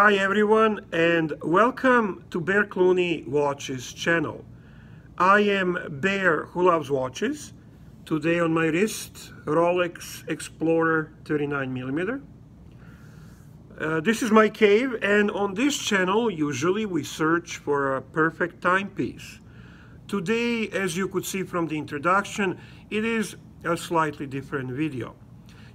Hi everyone and welcome to Bear Clooney Watches channel. I am Bear who loves watches. Today on my wrist, Rolex Explorer 39mm. Uh, this is my cave and on this channel usually we search for a perfect timepiece. Today, as you could see from the introduction, it is a slightly different video.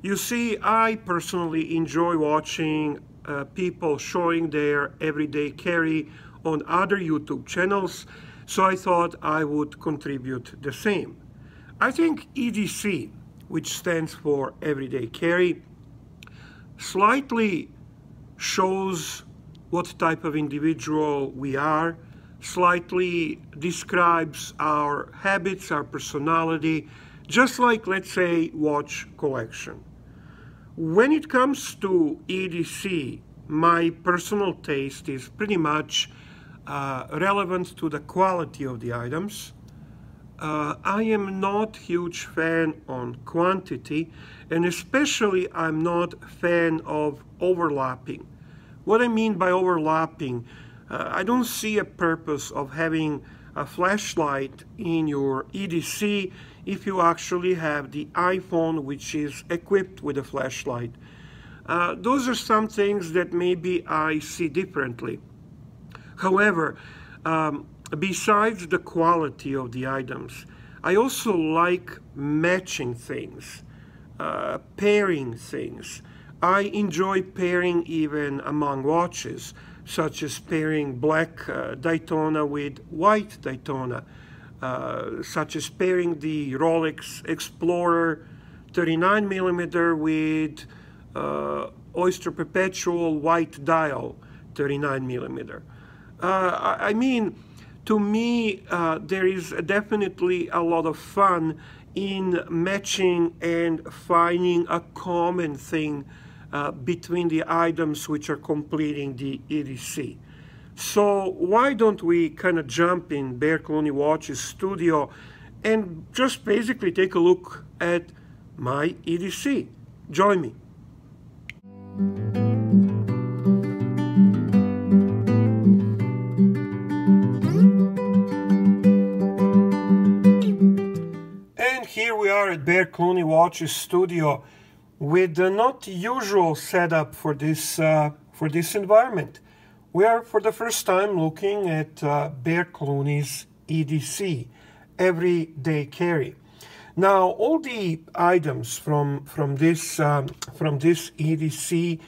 You see, I personally enjoy watching uh, people showing their everyday carry on other YouTube channels, so I thought I would contribute the same. I think EDC, which stands for Everyday Carry, slightly shows what type of individual we are, slightly describes our habits, our personality, just like, let's say, watch collection. When it comes to EDC, my personal taste is pretty much uh, relevant to the quality of the items. Uh, I am not huge fan on quantity, and especially I'm not a fan of overlapping. What I mean by overlapping, uh, I don't see a purpose of having a flashlight in your EDC if you actually have the iPhone which is equipped with a flashlight. Uh, those are some things that maybe I see differently. However, um, besides the quality of the items, I also like matching things, uh, pairing things. I enjoy pairing even among watches, such as pairing black uh, Daytona with white Daytona. Uh, such as pairing the Rolex Explorer 39 millimeter with uh, Oyster Perpetual white dial 39 millimeter. Uh, I mean, to me, uh, there is definitely a lot of fun in matching and finding a common thing uh, between the items which are completing the EDC. So why don't we kind of jump in Bear Clooney Watch's studio and just basically take a look at my EDC. Join me. And here we are at Bear Clooney Watch's studio with the not usual setup for this, uh, for this environment. We are for the first time looking at uh, Bear Clooney's EDC, Everyday Carry. Now, all the items from, from, this, um, from this EDC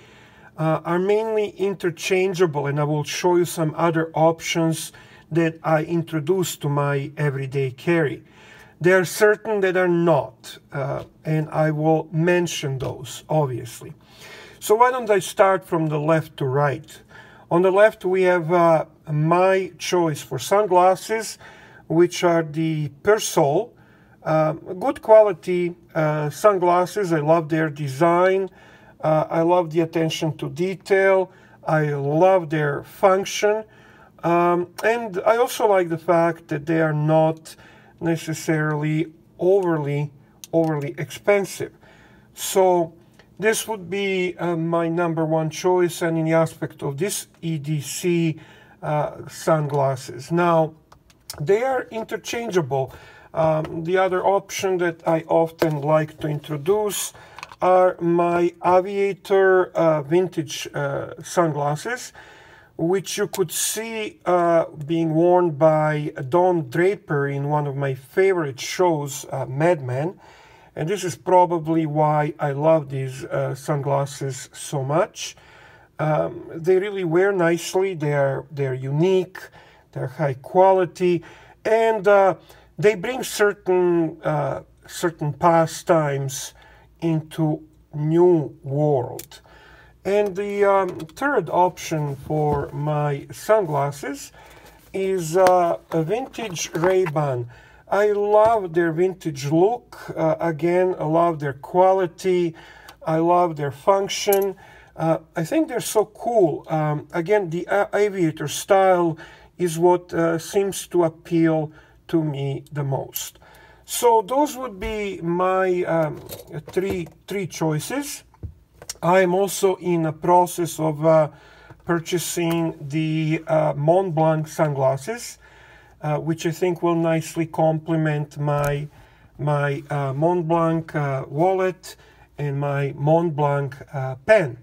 uh, are mainly interchangeable, and I will show you some other options that I introduced to my everyday carry. There are certain that are not, uh, and I will mention those, obviously. So why don't I start from the left to right? On the left, we have uh, my choice for sunglasses, which are the Persol. Uh, good quality uh, sunglasses. I love their design. Uh, I love the attention to detail. I love their function. Um, and I also like the fact that they are not necessarily overly, overly expensive. So this would be uh, my number one choice and in the aspect of this EDC uh, sunglasses. Now, they are interchangeable. Um, the other option that I often like to introduce are my aviator uh, vintage uh, sunglasses, which you could see uh, being worn by Don Draper in one of my favorite shows, uh, Mad Men. And this is probably why I love these uh, sunglasses so much. Um, they really wear nicely. They're they're unique. They're high quality, and uh, they bring certain uh, certain pastimes into new world. And the um, third option for my sunglasses is uh, a vintage Ray-Ban. I love their vintage look. Uh, again, I love their quality. I love their function. Uh, I think they're so cool. Um, again, the aviator style is what uh, seems to appeal to me the most. So those would be my um, three three choices. I am also in a process of uh, purchasing the uh, Montblanc sunglasses, uh, which I think will nicely complement my my uh, Montblanc uh, wallet and my Montblanc uh, pen.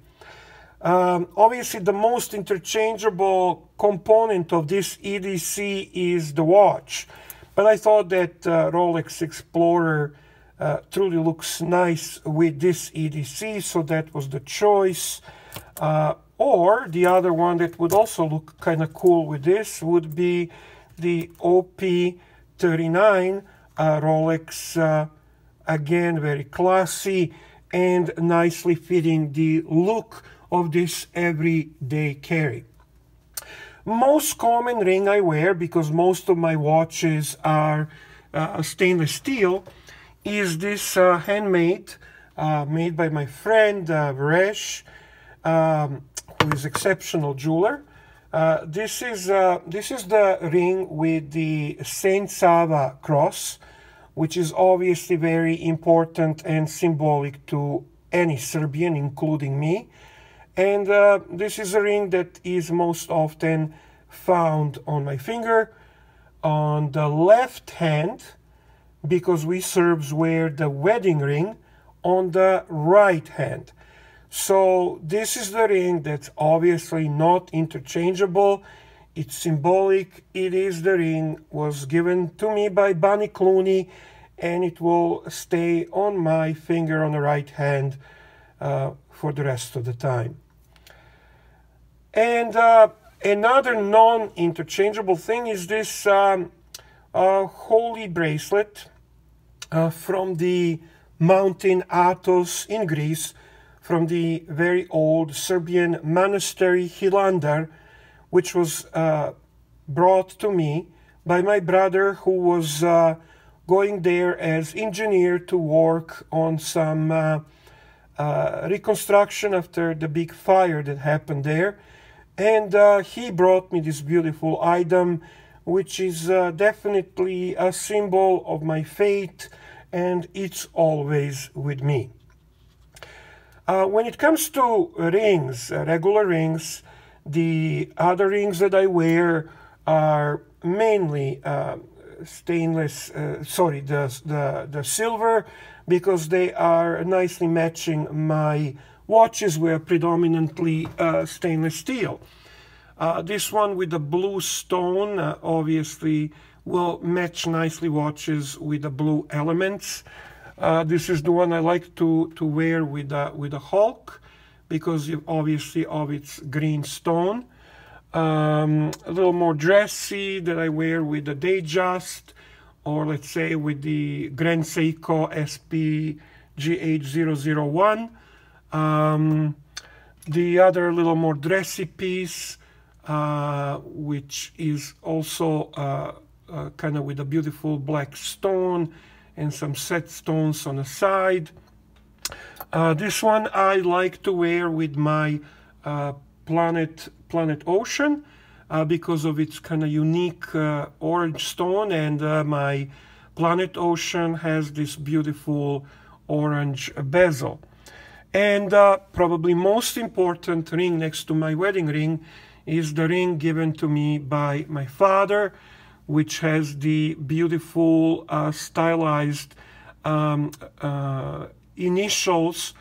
Um, obviously, the most interchangeable component of this EDC is the watch, but I thought that Rolex Explorer uh, truly looks nice with this EDC, so that was the choice. Uh, or the other one that would also look kind of cool with this would be the OP39 uh, Rolex. Uh, again, very classy and nicely fitting the look of this everyday carry. Most common ring I wear, because most of my watches are uh, stainless steel, is this uh, handmade, uh, made by my friend uh, Varesh, um, who is exceptional jeweler. Uh, this is uh, this is the ring with the Saint Sava cross, which is obviously very important and symbolic to any Serbian, including me. And uh, this is a ring that is most often found on my finger on the left hand because we Serbs wear the wedding ring on the right hand. So this is the ring that's obviously not interchangeable. It's symbolic. It is the ring was given to me by Bunny Clooney and it will stay on my finger on the right hand uh, for the rest of the time. And uh, another non-interchangeable thing is this um, uh, holy bracelet uh, from the mountain Athos in Greece, from the very old Serbian monastery Hilandar, which was uh, brought to me by my brother who was uh, going there as engineer to work on some uh, uh, reconstruction after the big fire that happened there. And he brought me this beautiful item which is uh, definitely a symbol of my faith and it's always with me. Uh, when it comes to rings, uh, regular rings, the other rings that I wear are mainly uh, stainless, uh, sorry, the, the, the silver, because they are nicely matching my watches were predominantly uh, stainless steel. Uh, this one with the blue stone uh, obviously will match nicely watches with the blue elements. Uh, this is the one I like to, to wear with, uh, with the Hulk because obviously of its green stone. Um, a little more dressy that I wear with the Datejust or let's say with the Grand Seiko SP GH001. Um, the other little more dressy piece, which is also uh, uh, kind of with a beautiful black stone and some set stones on the side. Uh, this one I like to wear with my uh, Planet Planet Ocean uh, because of its kind of unique orange stone and my Planet Ocean has this beautiful orange bezel. And uh, probably most important ring next to my wedding ring is the ring given to me by my father, which has the beautiful uh, stylized um, uh, initials,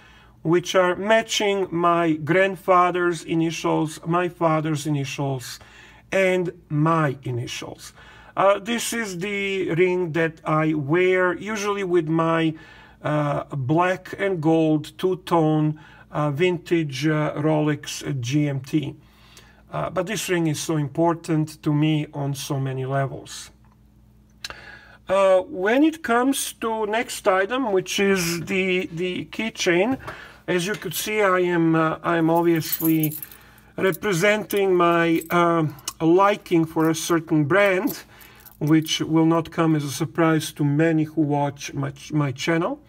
which are matching my grandfather's initials, my father's initials, and my initials. Uh, this is the ring that I wear usually with my uh, black and gold two-tone uh, vintage uh, Rolex GMT. But this ring is so important to me on so many levels. Uh, when it comes to next item, which is the the keychain, as you could see, I am uh, I am obviously representing my uh, liking for a certain brand, which will not come as a surprise to many who watch my, my channel.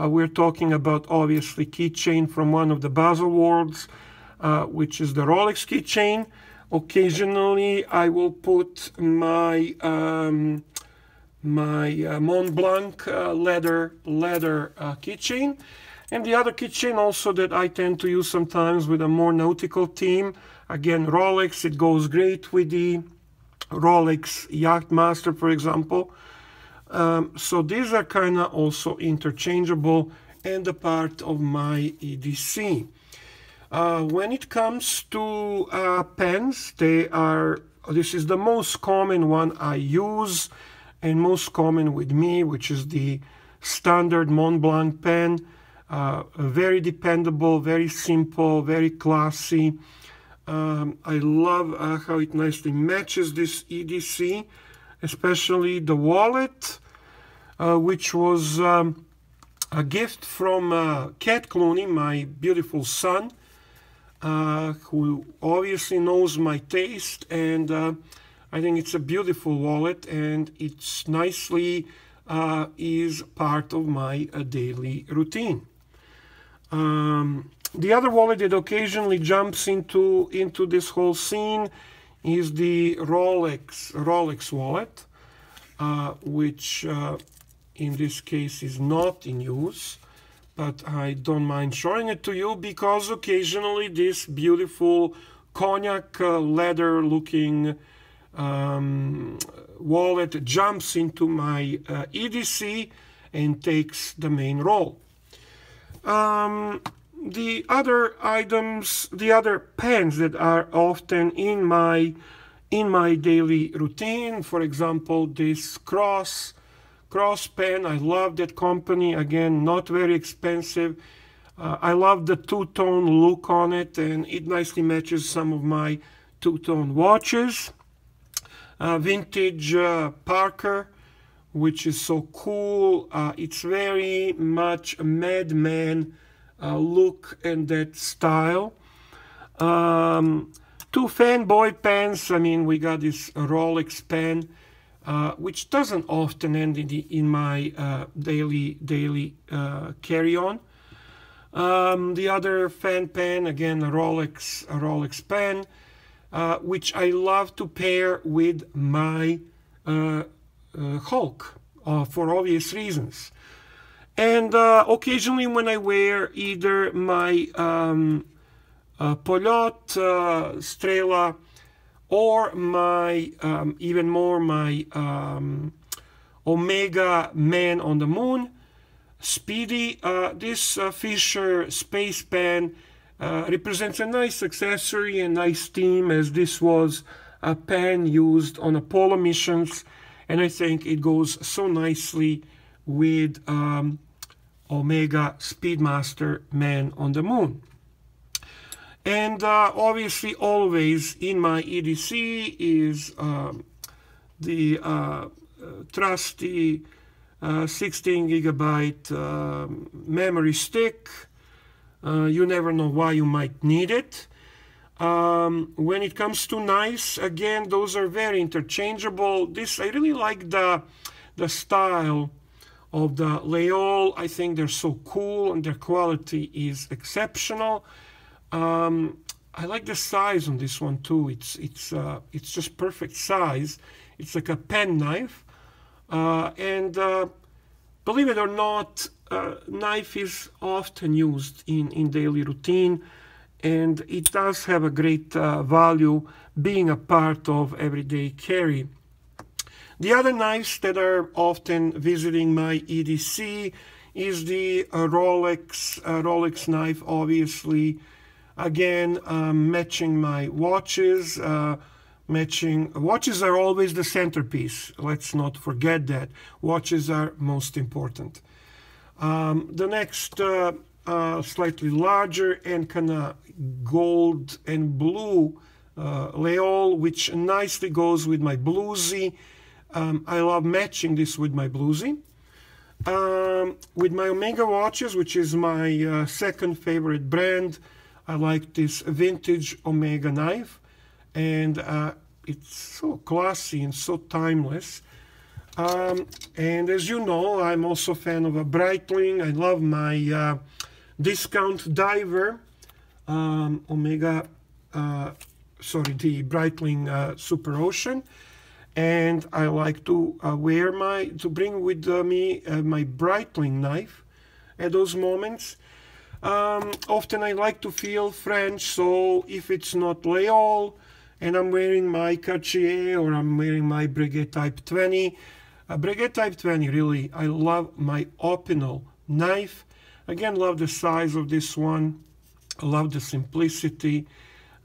Uh, we're talking about obviously keychain from one of the Baselworlds, uh, which is the Rolex keychain. Occasionally, I will put my um, my uh, Montblanc uh, leather leather uh, keychain, and the other keychain also that I tend to use sometimes with a more nautical theme. Again, Rolex, it goes great with the Rolex Yachtmaster, for example. Um, so these are kind of also interchangeable and a part of my EDC. Uh, when it comes to uh, pens, they are, this is the most common one I use and most common with me, which is the standard Montblanc pen. Uh, very dependable, very simple, very classy. Um, I love uh, how it nicely matches this EDC, especially the wallet, uh, which was um, a gift from uh, Cat Clooney, my beautiful son, uh, who obviously knows my taste, and uh, I think it's a beautiful wallet, and it's nicely uh, is part of my daily routine. Um, the other wallet that occasionally jumps into into this whole scene is the Rolex Rolex wallet, uh, which uh, in this case is not in use, but I don't mind showing it to you because occasionally this beautiful cognac uh, leather looking um, wallet jumps into my uh, EDC and takes the main role. Um, the other items, the other pens that are often in my in my daily routine, for example, this cross cross pen. I love that company. Again, not very expensive. Uh, I love the two-tone look on it, and it nicely matches some of my two-tone watches. Uh, vintage uh, Parker, which is so cool. Uh, it's very much a madman uh, look and that style. Um, two fanboy pens. I mean, we got this Rolex pen, uh, which doesn't often end in, the, in my uh, daily daily uh, carry-on. Um, the other fan pen, again, a Rolex, a Rolex pen, uh, which I love to pair with my uh, Hulk for obvious reasons. And occasionally when I wear either my um, uh, Strela or my, um, even more, my um, Omega Man on the Moon, Speedy, uh, this uh, Fisher Space Pen uh, represents a nice accessory and nice theme as this was a pen used on Apollo missions and I think it goes so nicely with um, Omega Speedmaster Man on the Moon. And uh, obviously always in my EDC is um, the uh, uh trusty uh, 16 gigabyte uh, memory stick. You never know why you might need it. Um, when it comes to nice, again, those are very interchangeable. This I really like the the style of the Laguiole. I think they're so cool and their quality is exceptional. Um, I like the size on this one too. It's it's uh, it's just perfect size. It's like a pen knife, uh, and uh, believe it or not, uh, knife is often used in in daily routine, and it does have a great uh, value being a part of everyday carry. The other knives that are often visiting my EDC is the uh, Rolex Rolex knife, obviously. Again, um, matching my watches. Uh, matching watches are always the centerpiece. Let's not forget that watches are most important. Um, the next uh, uh, slightly larger and kind of gold and blue uh, Laguiole, which nicely goes with my bluesy um, I love matching this with my bluesy. Um, with my Omega watches, which is my uh, second favorite brand, I like this vintage Omega knife. And uh, it's so classy and so timeless. Um, and as you know, I'm also a fan of a Breitling. I love my uh, discount diver um, Omega, uh, sorry, the Breitling uh, Super Ocean and I like to uh, wear my to bring with uh, me uh, my Breitling knife at those moments. Um, often I like to feel French, so if it's not Laguiole and I'm wearing my Cartier or I'm wearing my Breguet Type 20, uh, Breguet Type 20 really, I love my Opinel knife. Again, love the size of this one. I love the simplicity,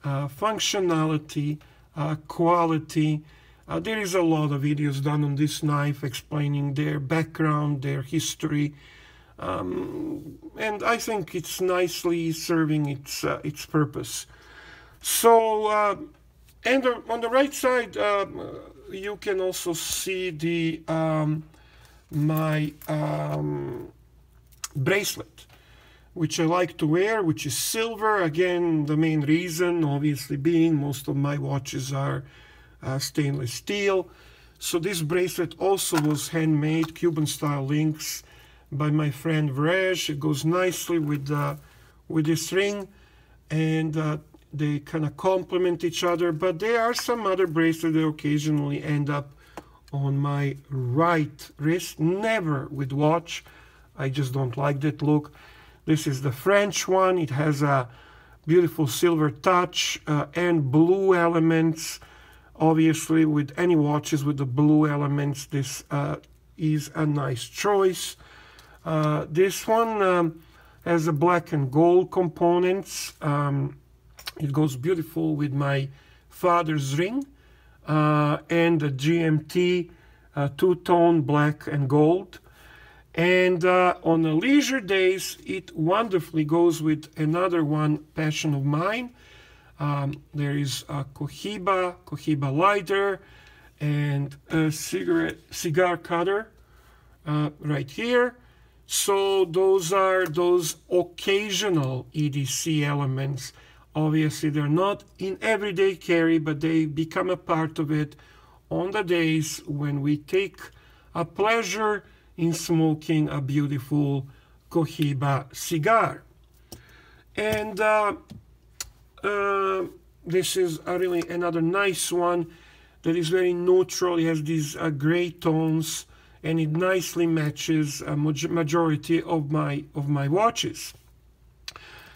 uh, functionality, uh, quality. Uh, there is a lot of videos done on this knife explaining their background, their history, um, and I think it's nicely serving its uh, its purpose. So, uh, and on the right side, um, you can also see the um, my um, bracelet which I like to wear, which is silver. Again, the main reason, obviously, being most of my watches are uh, stainless steel. So this bracelet also was handmade, Cuban style links by my friend Vrej. It goes nicely with, uh, with this ring and uh, they kind of complement each other. But there are some other bracelets that occasionally end up on my right wrist, never with watch. I just don't like that look. This is the French one. It has a beautiful silver touch uh, and blue elements. Obviously, with any watches with the blue elements, this uh, is a nice choice. Uh, this one um, has a black and gold components. Um, it goes beautiful with my father's ring uh, and the GMT uh, two-tone black and gold. And uh, on the leisure days, it wonderfully goes with another one passion of mine. Um, there is a Cohiba, Cohiba lighter, and a cigarette cigar cutter uh, right here. So those are those occasional EDC elements. Obviously, they're not in everyday carry, but they become a part of it on the days when we take a pleasure in smoking a beautiful Cohiba cigar. And uh, uh, this is really another nice one that is very neutral. It has these uh, gray tones and it nicely matches a majority of my of my watches.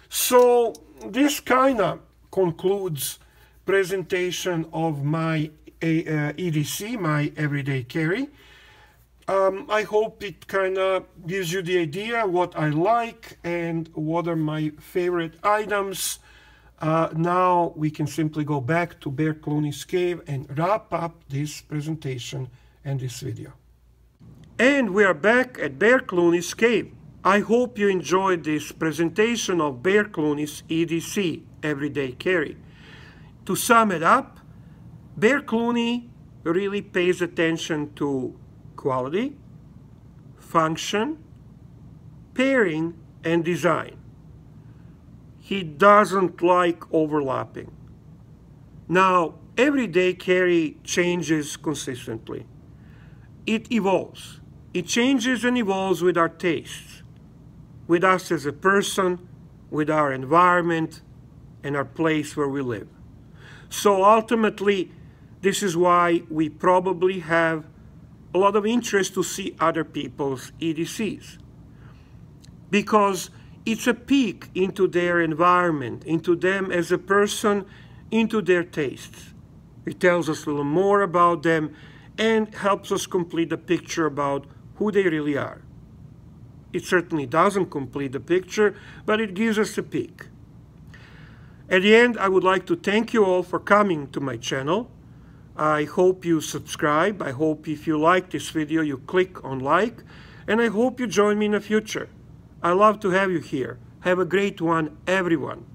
So this kind of concludes presentation of my uh, EDC, my everyday carry. Um, I hope it kind of gives you the idea what I like and what are my favorite items. Uh, now we can simply go back to Bear Clooney's cave and wrap up this presentation and this video. And we are back at Bear Clooney's cave. I hope you enjoyed this presentation of Bear Clooney's EDC, Everyday Carry. To sum it up, Bear Clooney really pays attention to quality, function, pairing, and design. He doesn't like overlapping. Now, everyday carry changes consistently. It evolves. It changes and evolves with our tastes, with us as a person, with our environment, and our place where we live. So ultimately, this is why we probably have a lot of interest to see other people's EDCs because it's a peek into their environment, into them as a person, into their tastes. It tells us a little more about them and helps us complete the picture about who they really are. It certainly doesn't complete the picture, but it gives us a peek. At the end, I would like to thank you all for coming to my channel. I hope you subscribe. I hope if you like this video, you click on like. And I hope you join me in the future. I love to have you here. Have a great one, everyone.